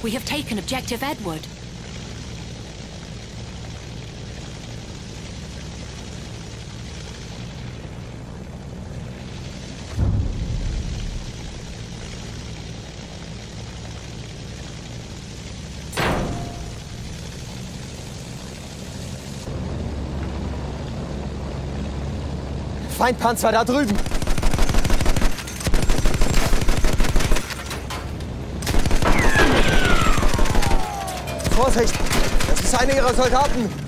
We have taken Objective Edward. Feindpanzer da drüben! Vorsicht! Das ist einer ihrer Soldaten!